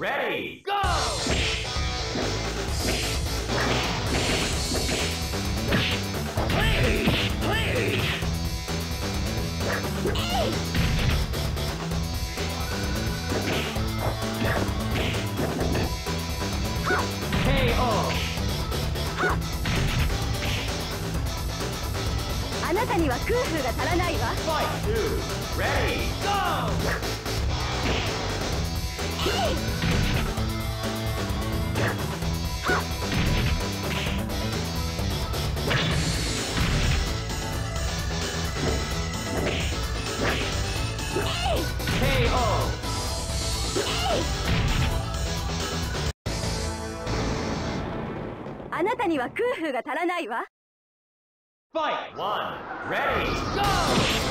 ready, go! Play! Play! KO! あなたには空風が足らないわ Fight two, ready, go! KO! あなたには空風が足らないわ Fight one, ready, go!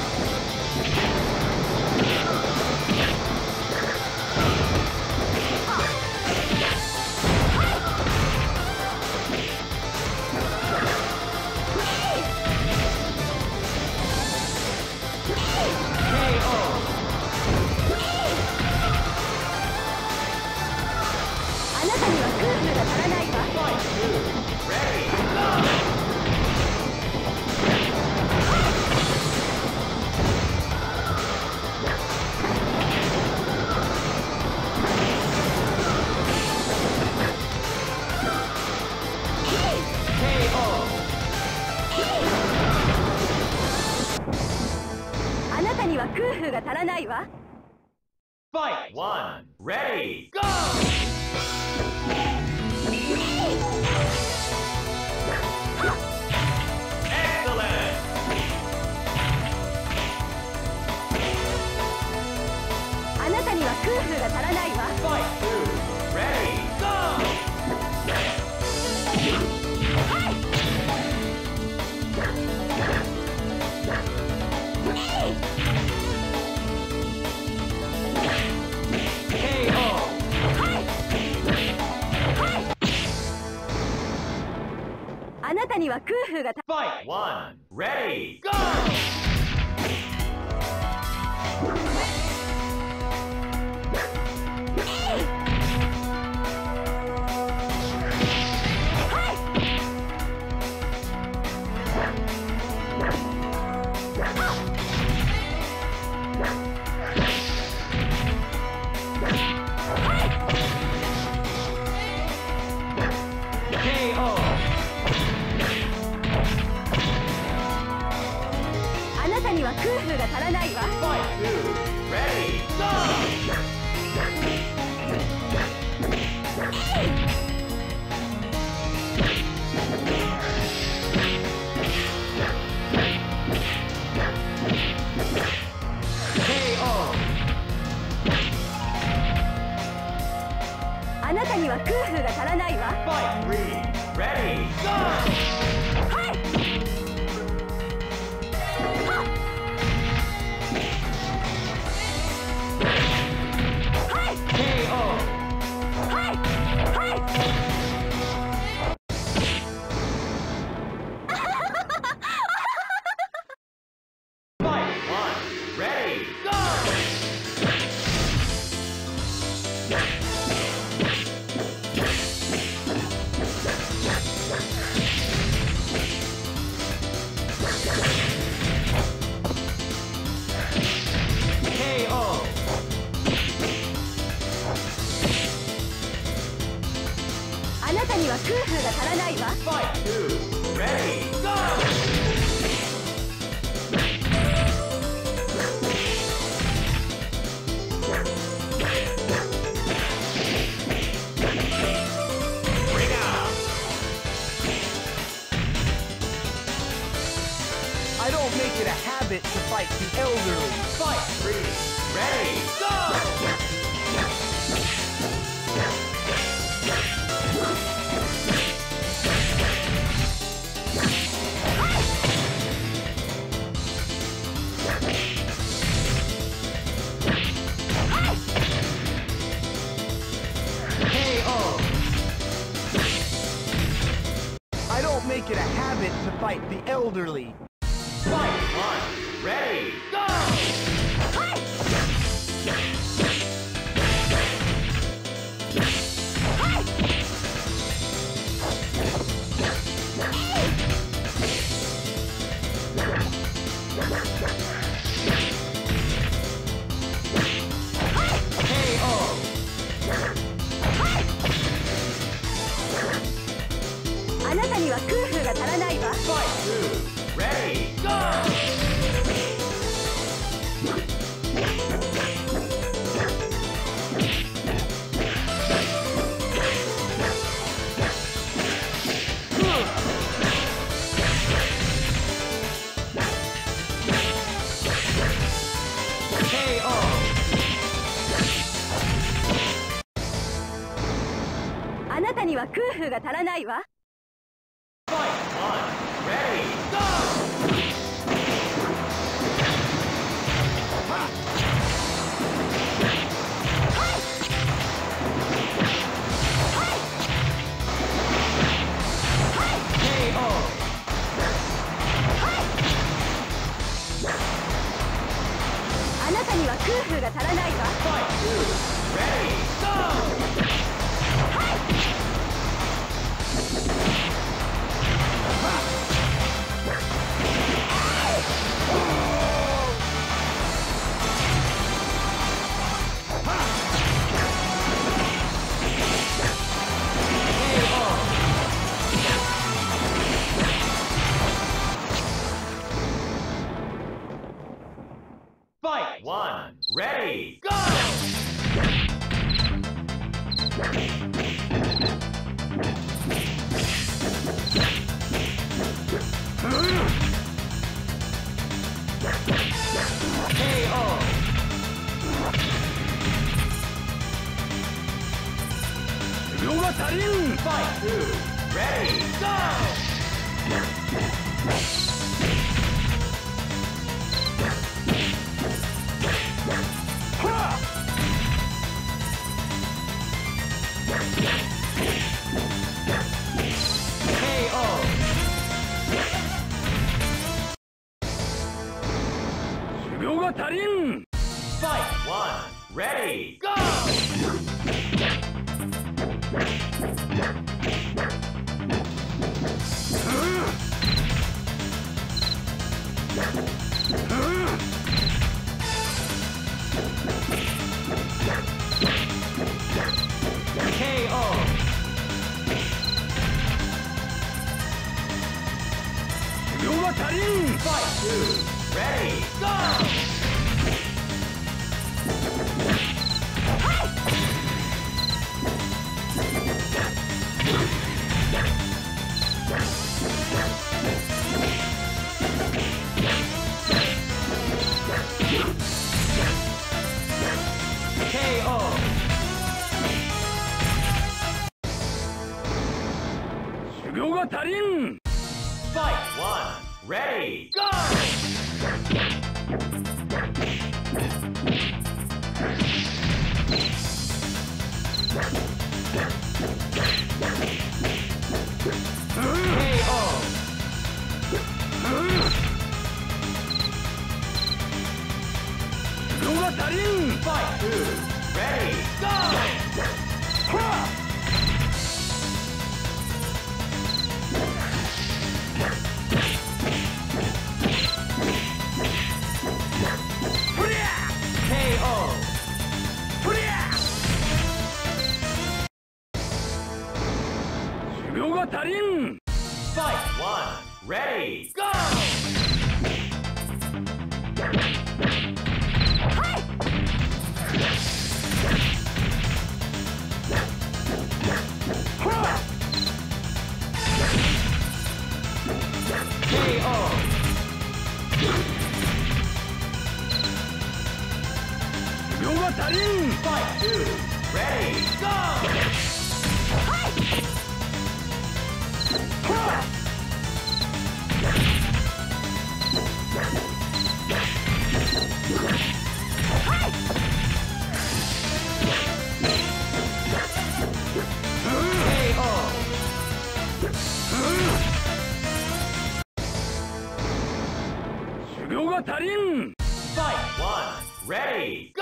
空風が足らないわ Fight one, ready, go! あなたには空風が足らないわ Fight two, には空腹ファイトファイトフリーレディーゴー、はいには空風が足らないわ I don't make it a habit to fight the elderly. Fight fight the elderly. Fight one, ready, go! が足らないわ。あなたには空ーが足らないわ。Fight two. Ready. Go. が足りん Fight one. Ready. Go. 修行が足りん Fight two. Ready. Go. 修行が足りん Fight one. Ready. Go. Fight two. Ready. Go. はが足りん Fight one. Ready. Go. は KO. 修行が足りん Fight two. Ready. Go. Ready.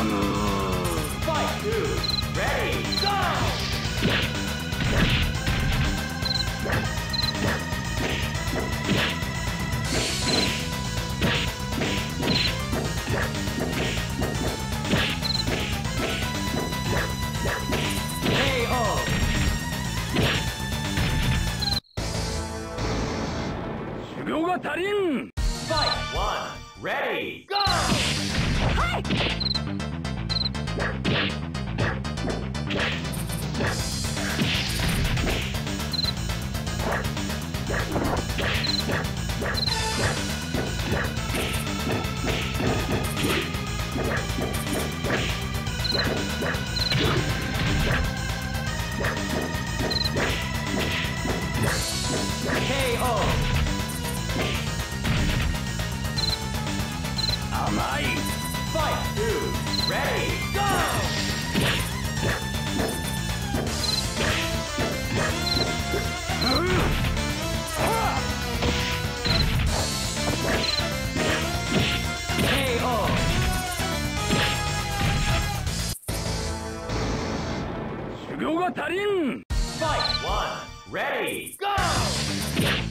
ナム Fight two. Ready. Go. 修行が足りん Fight one. Ready. Go. Yeah. が足りん Fight one. Ready. Go. KO.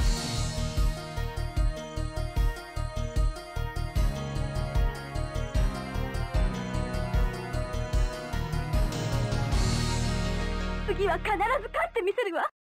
は必ず勝ってみせるわ。